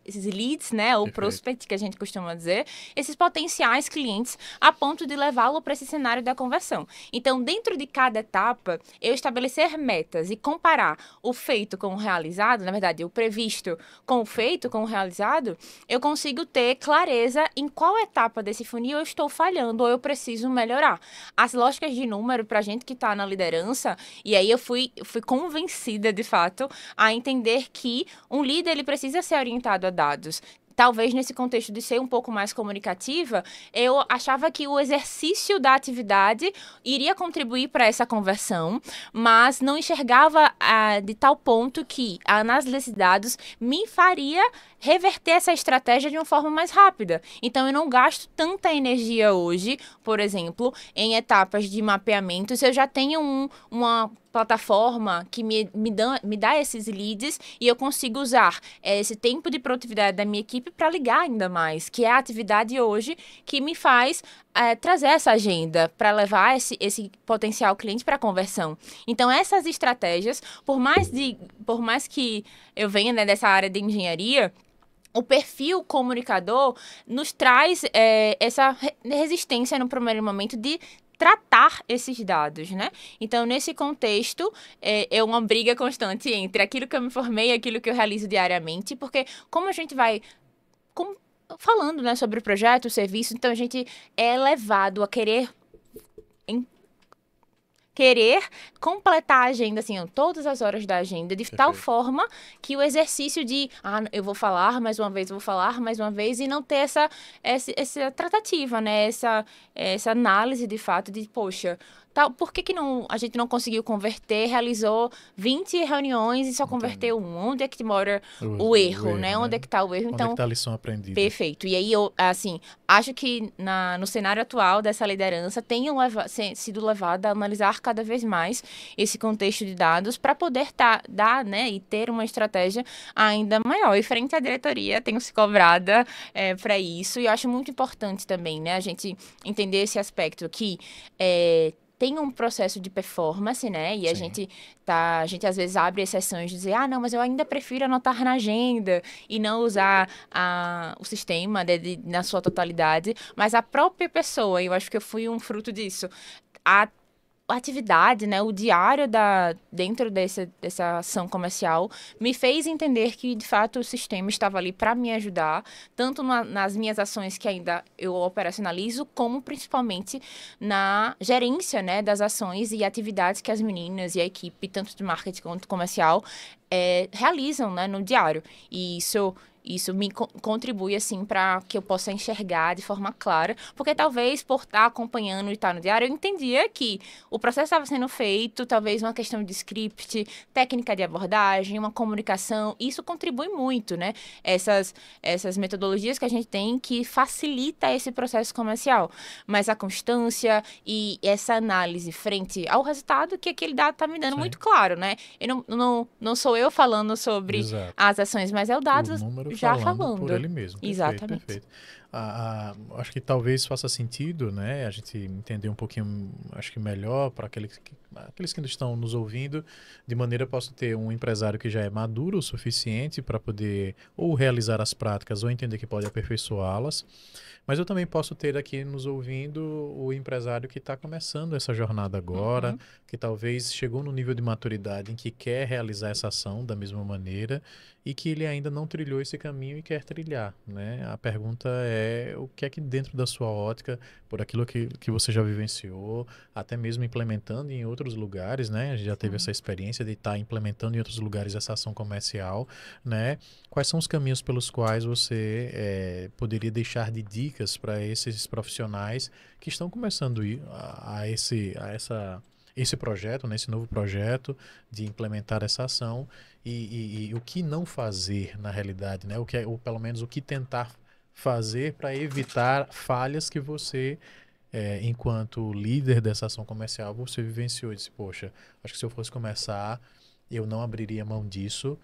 esses leads, né, ou prospect, que a gente costuma dizer, esses potenciais clientes, a ponto de levá-lo para esse cenário da conversão. Então, dentro de cada etapa, eu estabelecer metas e comparar o feito com o realizado realizado, na verdade, o previsto com o feito, com o realizado, eu consigo ter clareza em qual etapa desse funil eu estou falhando ou eu preciso melhorar. As lógicas de número, para gente que está na liderança, e aí eu fui, fui convencida, de fato, a entender que um líder ele precisa ser orientado a dados talvez nesse contexto de ser um pouco mais comunicativa, eu achava que o exercício da atividade iria contribuir para essa conversão, mas não enxergava ah, de tal ponto que a análise de dados me faria reverter essa estratégia de uma forma mais rápida. Então, eu não gasto tanta energia hoje, por exemplo, em etapas de mapeamento, se eu já tenho um, uma plataforma que me, me, dá, me dá esses leads e eu consigo usar é, esse tempo de produtividade da minha equipe para ligar ainda mais, que é a atividade hoje que me faz é, trazer essa agenda para levar esse, esse potencial cliente para conversão. Então, essas estratégias, por mais, de, por mais que eu venha né, dessa área de engenharia, o perfil comunicador nos traz é, essa resistência no primeiro momento de tratar esses dados, né? Então, nesse contexto, é, é, uma briga constante entre aquilo que eu me formei e aquilo que eu realizo diariamente, porque como a gente vai falando né, sobre o projeto, o serviço, então a gente é levado a querer querer completar a agenda, assim, todas as horas da agenda, de Perfeito. tal forma que o exercício de, ah, eu vou falar mais uma vez, vou falar mais uma vez, e não ter essa, essa, essa tratativa, né? Essa, essa análise de fato de, poxa, Tal, por que, que não, a gente não conseguiu converter, realizou 20 reuniões e só converteu um? Onde é que mora o, o, erro, erro, né? Onde é né? que está o erro? Onde então, é que tá a lição aprendida? Perfeito. E aí, eu, assim, acho que na, no cenário atual dessa liderança tenham leva, sido levada a analisar cada vez mais esse contexto de dados para poder tá, dar, né, e ter uma estratégia ainda maior. E frente à diretoria, tenho se cobrada é, para isso. E eu acho muito importante também, né, a gente entender esse aspecto que é, tem um processo de performance, né? E Sim. a gente tá, a gente às vezes abre exceções de dizer, ah, não, mas eu ainda prefiro anotar na agenda e não usar a, o sistema de, de, na sua totalidade. Mas a própria pessoa, eu acho que eu fui um fruto disso. A atividade, né, o diário da dentro dessa, dessa ação comercial me fez entender que de fato o sistema estava ali para me ajudar, tanto na, nas minhas ações que ainda eu operacionalizo, como principalmente na gerência, né, das ações e atividades que as meninas e a equipe, tanto de marketing quanto comercial, é, realizam, né, no diário. E isso isso me co contribui, assim, para que eu possa enxergar de forma clara. Porque talvez por estar acompanhando e estar no diário, eu entendia que o processo estava sendo feito, talvez uma questão de script, técnica de abordagem, uma comunicação. Isso contribui muito, né? Essas, essas metodologias que a gente tem que facilita esse processo comercial. Mas a constância e essa análise frente ao resultado que aquele dado está me dando Sim. muito claro, né? Eu não, não, não sou eu falando sobre Exato. as ações, mas é o dado já falando, falando. por ele mesmo. Exatamente. Perfeito, Ah, ah, acho que talvez faça sentido, né? A gente entender um pouquinho, acho que melhor para aqueles que, aqueles que estão nos ouvindo, de maneira posso ter um empresário que já é maduro o suficiente para poder ou realizar as práticas ou entender que pode aperfeiçoá-las. Mas eu também posso ter aqui nos ouvindo o empresário que está começando essa jornada agora, uhum. que talvez chegou no nível de maturidade em que quer realizar essa ação da mesma maneira e que ele ainda não trilhou esse caminho e quer trilhar, né? A pergunta é o que é que dentro da sua ótica, por aquilo que, que você já vivenciou, até mesmo implementando em outros lugares, né? A gente já teve essa experiência de estar tá implementando em outros lugares essa ação comercial, né? Quais são os caminhos pelos quais você é, poderia deixar de dicas para esses profissionais que estão começando a, a esse, a essa esse projeto, né, esse novo projeto de implementar essa ação e, e, e o que não fazer na realidade, né? O que é, ou pelo menos o que tentar fazer para evitar falhas que você, é, enquanto líder dessa ação comercial, você vivenciou disse, poxa, acho que se eu fosse começar, eu não abriria mão disso,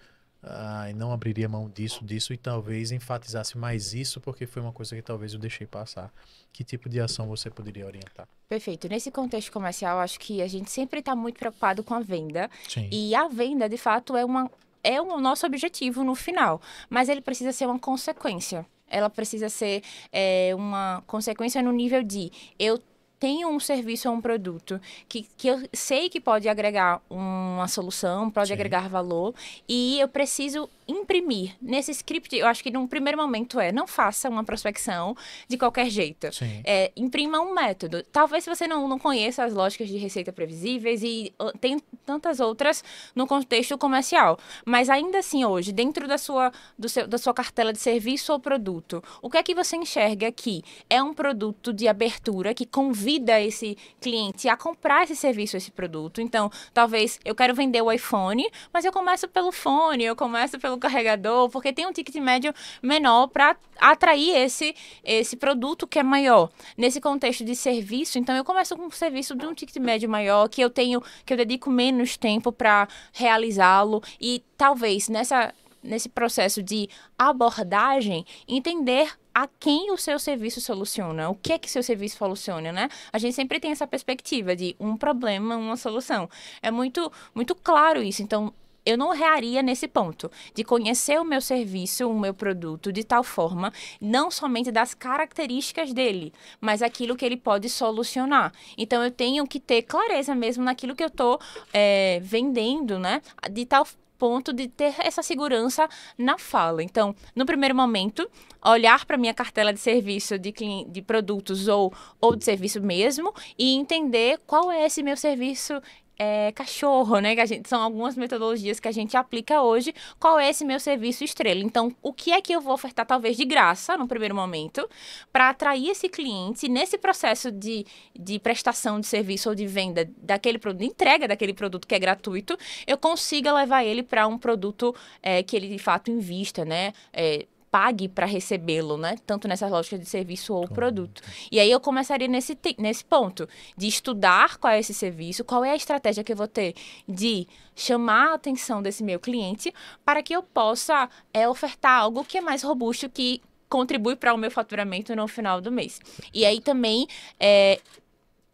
ah, e não abriria mão disso, disso, e talvez enfatizasse mais isso, porque foi uma coisa que talvez eu deixei passar. Que tipo de ação você poderia orientar? Perfeito. Nesse contexto comercial, acho que a gente sempre está muito preocupado com a venda. Sim. E a venda, de fato, é, uma, é o nosso objetivo no final. Mas ele precisa ser uma consequência. Ela precisa ser é, uma consequência no nível de eu tenho um serviço ou um produto que, que eu sei que pode agregar uma solução, pode Sim. agregar valor, e eu preciso imprimir nesse script, eu acho que num primeiro momento é, não faça uma prospecção de qualquer jeito. É, imprima um método. Talvez você não, não conheça as lógicas de receita previsíveis e uh, tem tantas outras no contexto comercial, mas ainda assim hoje, dentro da sua, do seu, da sua cartela de serviço ou produto, o que é que você enxerga aqui? É um produto de abertura que convida esse cliente a comprar esse serviço, esse produto. Então, talvez eu quero vender o iPhone, mas eu começo pelo fone, eu começo pelo carregador, porque tem um ticket médio menor para atrair esse, esse produto que é maior. Nesse contexto de serviço, então eu começo com um serviço de um ticket médio maior, que eu tenho, que eu dedico menos tempo para realizá-lo e talvez nessa nesse processo de abordagem, entender a quem o seu serviço soluciona, o que é que seu serviço soluciona, né? A gente sempre tem essa perspectiva de um problema, uma solução. É muito, muito claro isso. Então, eu não rearia nesse ponto de conhecer o meu serviço, o meu produto de tal forma, não somente das características dele, mas aquilo que ele pode solucionar. Então eu tenho que ter clareza mesmo naquilo que eu estou é, vendendo, né? De tal ponto de ter essa segurança na fala. Então, no primeiro momento, olhar para minha cartela de serviço de, de produtos ou, ou de serviço mesmo e entender qual é esse meu serviço é, cachorro, né? Que a gente, são algumas metodologias que a gente aplica hoje. Qual é esse meu serviço estrela? Então, o que é que eu vou ofertar, talvez de graça, no primeiro momento, para atrair esse cliente nesse processo de, de prestação de serviço ou de venda daquele produto, de entrega daquele produto que é gratuito, eu consiga levar ele para um produto é, que ele de fato invista, né? É, pague para recebê-lo, né? Tanto nessa lógica de serviço ou produto. E aí eu começaria nesse, nesse ponto, de estudar qual é esse serviço, qual é a estratégia que eu vou ter de chamar a atenção desse meu cliente para que eu possa é, ofertar algo que é mais robusto, que contribui para o meu faturamento no final do mês. E aí também é,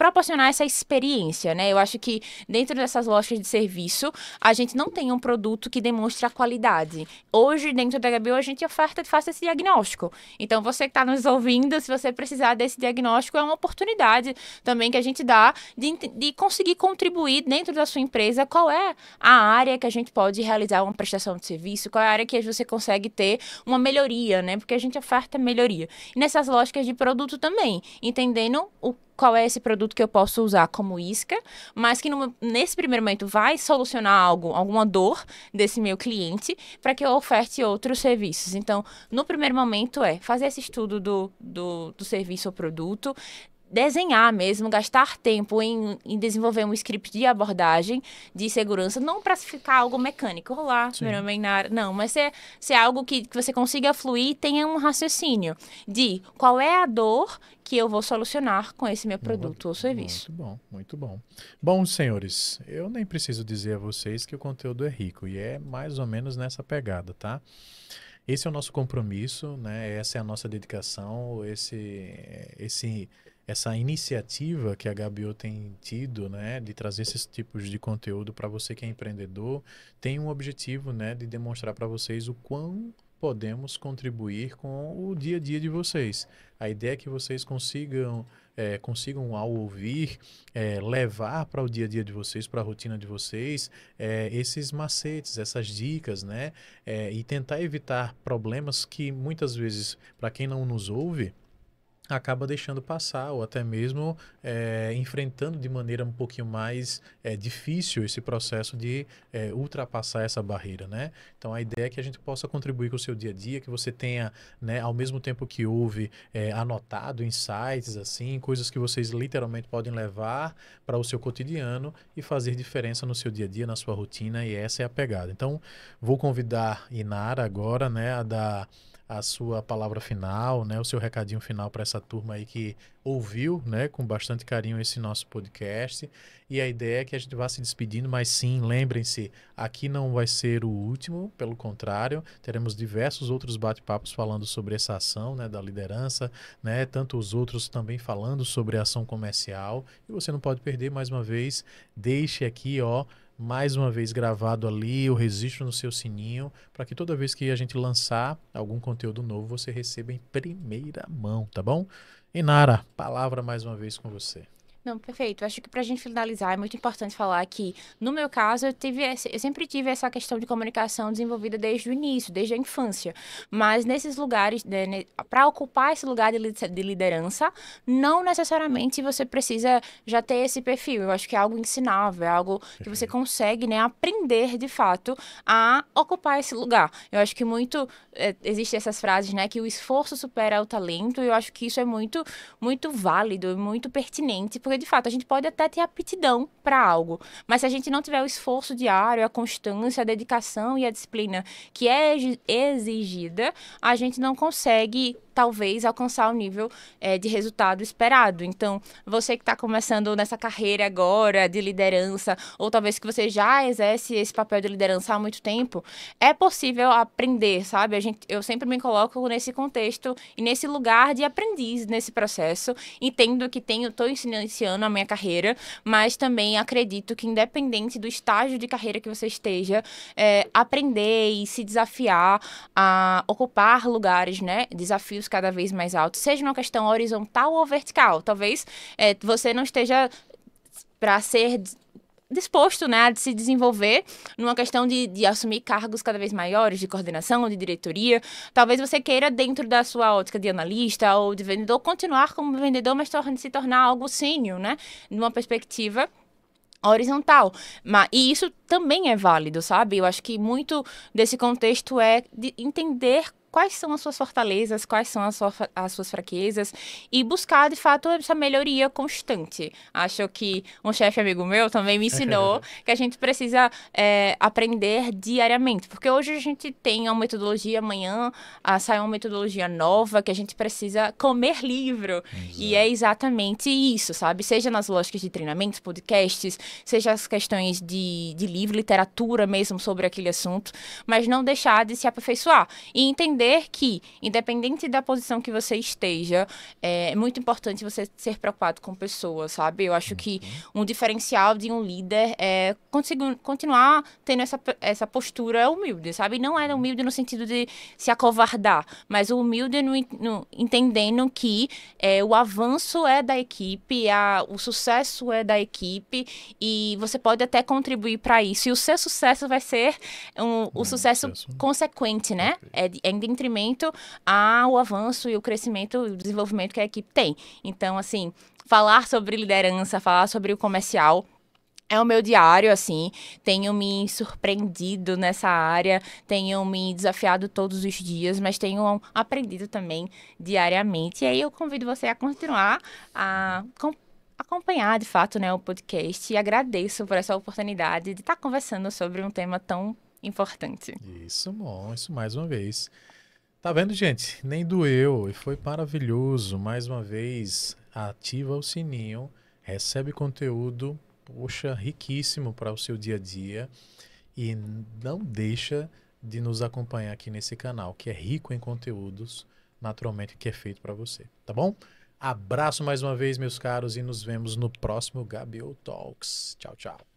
proporcionar essa experiência, né? Eu acho que dentro dessas lojas de serviço, a gente não tem um produto que demonstre a qualidade. Hoje, dentro da HBO, a gente oferta e faz esse diagnóstico. Então, você que está nos ouvindo, se você precisar desse diagnóstico, é uma oportunidade também que a gente dá de, de conseguir contribuir dentro da sua empresa qual é a área que a gente pode realizar uma prestação de serviço, qual é a área que você consegue ter uma melhoria, né? Porque a gente oferta melhoria. E nessas lógicas de produto também, entendendo o qual é esse produto que eu posso usar como isca, mas que nesse primeiro momento vai solucionar algo, alguma dor desse meu cliente, para que eu oferte outros serviços. Então, no primeiro momento é fazer esse estudo do, do, do serviço ou produto, desenhar mesmo, gastar tempo em, em, desenvolver um script de abordagem de segurança, não para ficar algo mecânico. Olá, Sim. meu nome é Inara. Não, mas ser, ser algo que, que você consiga fluir e tenha um raciocínio de qual é a dor que eu vou solucionar com esse meu produto muito, ou serviço. Muito bom, muito bom. Bom, senhores, eu nem preciso dizer a vocês que o conteúdo é rico e é mais ou menos nessa pegada, tá? Esse é o nosso compromisso, né? Essa é a nossa dedicação, esse esse essa iniciativa que a HBO tem tido, né, de trazer esses tipos de conteúdo para você que é empreendedor, tem um objetivo, né, de demonstrar para vocês o quão podemos contribuir com o dia a dia de vocês. A ideia é que vocês consigam, é, consigam ao ouvir, é, levar para o dia a dia de vocês, para a rotina de vocês, é, esses macetes, essas dicas, né? É, e tentar evitar problemas que muitas vezes, para quem não nos ouve, acaba deixando passar ou até mesmo é, enfrentando de maneira um pouquinho mais é, difícil esse processo de é, ultrapassar essa barreira, né? Então a ideia é que a gente possa contribuir com o seu dia a dia, que você tenha, né, ao mesmo tempo que ouve, anotado insights assim, coisas que vocês literalmente podem levar para o seu cotidiano e fazer diferença no seu dia a dia, na sua rotina e essa é a pegada. Então vou convidar Inara agora, né, a dar a sua palavra final, né, o seu recadinho final para essa turma aí que ouviu, né, com bastante carinho esse nosso podcast. E a ideia é que a gente vá se despedindo, mas sim, lembrem-se, aqui não vai ser o último, pelo contrário, teremos diversos outros bate-papos falando sobre essa ação, né, da liderança, né, tanto os outros também falando sobre ação comercial. E você não pode perder mais uma vez, deixe aqui, ó, mais uma vez gravado ali o registro no seu sininho, para que toda vez que a gente lançar algum conteúdo novo, você receba em primeira mão, tá bom? Inara, palavra mais uma vez com você. Não, perfeito. Acho que para a gente finalizar, é muito importante falar que, no meu caso, eu, tive esse, eu sempre tive essa questão de comunicação desenvolvida desde o início, desde a infância. Mas nesses lugares, né, para ocupar esse lugar de liderança, não necessariamente você precisa já ter esse perfil. Eu acho que é algo ensinável, é algo que você consegue né, aprender, de fato, a ocupar esse lugar. Eu acho que muito. É, Existem essas frases, né, que o esforço supera o talento, e eu acho que isso é muito, muito válido, muito pertinente, porque porque de fato a gente pode até ter aptidão para algo, mas se a gente não tiver o esforço diário, a constância, a dedicação e a disciplina que é exigida, a gente não consegue talvez alcançar o nível é, de resultado esperado. Então, você que está começando nessa carreira agora de liderança, ou talvez que você já exerce esse papel de liderança há muito tempo, é possível aprender, sabe? A gente, eu sempre me coloco nesse contexto e nesse lugar de aprendiz nesse processo. Entendo que tenho, estou iniciando a minha carreira, mas também acredito que independente do estágio de carreira que você esteja, é, aprender e se desafiar a ocupar lugares, né? Desafios cada vez mais altos, seja uma questão horizontal ou vertical. Talvez é, você não esteja para ser disposto né, a se desenvolver numa questão de, de assumir cargos cada vez maiores de coordenação de diretoria. Talvez você queira, dentro da sua ótica de analista ou de vendedor, continuar como vendedor, mas se tornar algo sênior, né? Numa perspectiva horizontal. Mas, e isso também é válido, sabe? Eu acho que muito desse contexto é de entender quais são as suas fortalezas, quais são as, sua, as, suas fraquezas e buscar, de fato, essa melhoria constante. Acho que um chefe amigo meu também me ensinou que a gente precisa é, aprender diariamente, porque hoje a gente tem uma metodologia, amanhã ah, sai uma metodologia nova que a gente precisa comer livro. Exato. E é exatamente isso, sabe? Seja nas lógicas de treinamentos, podcasts, seja as questões de, de livro, literatura mesmo sobre aquele assunto, mas não deixar de se aperfeiçoar e entender entender que, independente da posição que você esteja, é muito importante você ser preocupado com pessoas, sabe? Eu acho que uhum. um diferencial de um líder é continuar tendo essa, essa postura humilde, sabe? Não é humilde no sentido de se acovardar, mas humilde no, no entendendo que é, o avanço é da equipe, a, o sucesso é da equipe e você pode até contribuir para isso. E o seu sucesso vai ser um, o sucesso, sucesso consequente, né? É, é detrimento ao avanço e o crescimento e o desenvolvimento que a equipe tem. Então, assim, falar sobre liderança, falar sobre o comercial é o meu diário, assim. Tenho me surpreendido nessa área, tenho me desafiado todos os dias, mas tenho aprendido também diariamente. E aí eu convido você a continuar a acompanhar, de fato, né, o podcast e agradeço por essa oportunidade de estar conversando sobre um tema tão importante. Isso, bom, isso mais uma vez. Tá vendo, gente? Nem doeu e foi maravilhoso. Mais uma vez, ativa o sininho, recebe conteúdo, poxa, riquíssimo para o seu dia a dia e não deixa de nos acompanhar aqui nesse canal, que é rico em conteúdos, naturalmente que é feito para você, tá bom? Abraço mais uma vez, meus caros, e nos vemos no próximo Gabriel Talks. Tchau, tchau.